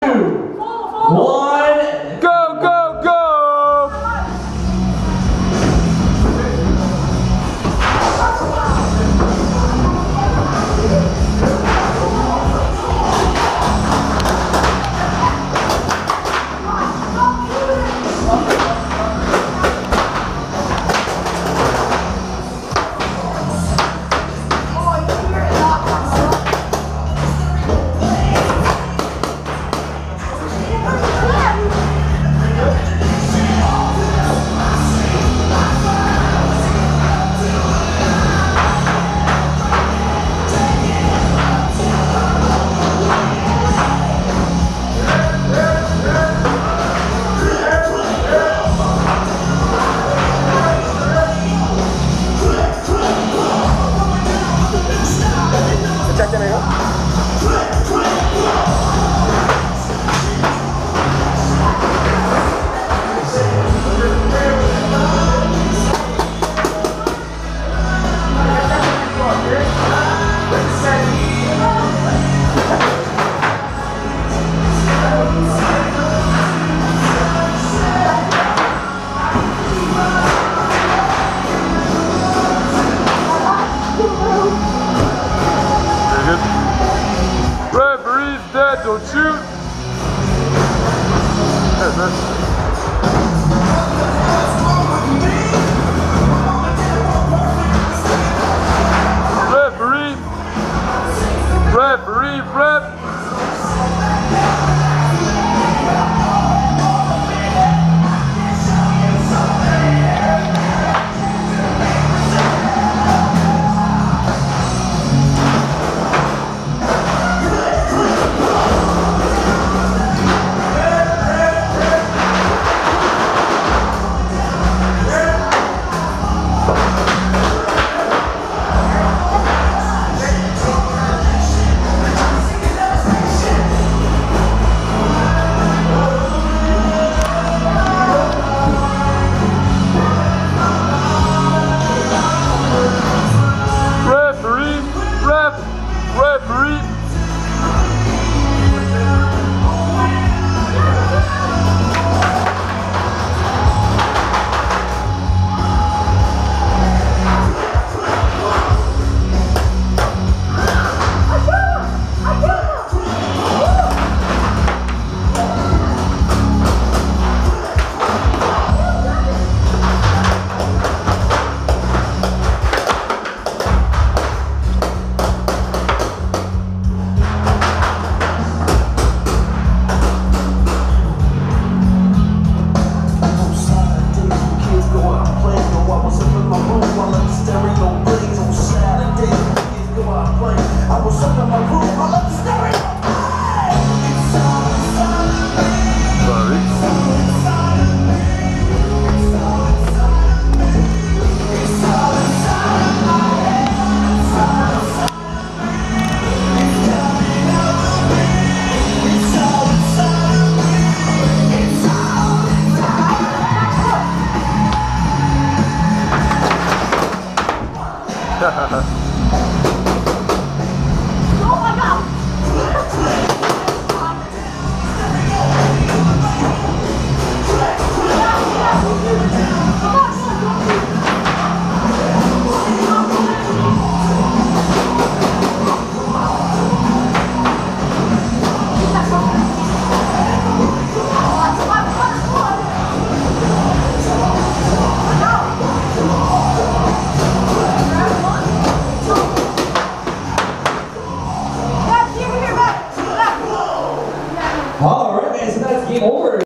고! muchacha, ¿no? Dead, don't shoot! Ha ha ha.